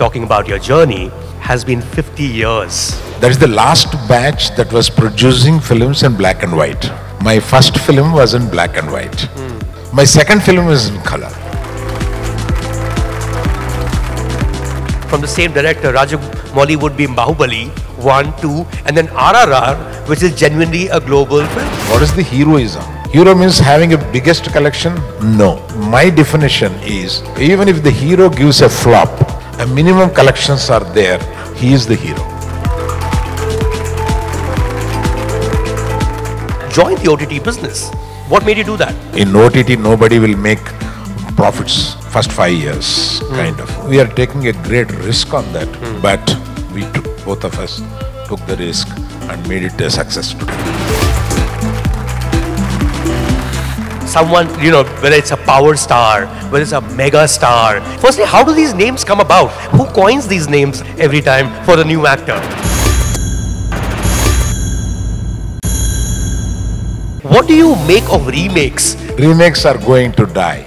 talking about your journey, has been 50 years. That is the last batch that was producing films in black and white. My first film was in black and white. Hmm. My second film is in color. From the same director, Rajamouli would be Bahubali 1, 2, and then RRR, which is genuinely a global film. What is the heroism? Hero means having a biggest collection? No. My definition is even if the hero gives a flop, a minimum collections are there, he is the hero. Join the OTT business. What made you do that? In OTT, nobody will make profits first five years, hmm. kind of. We are taking a great risk on that, hmm. but we took, both of us took the risk and made it a success today. Someone, you know, whether it's a power star, whether it's a mega star. Firstly, how do these names come about? Who coins these names every time for the new actor? What do you make of remakes? Remakes are going to die.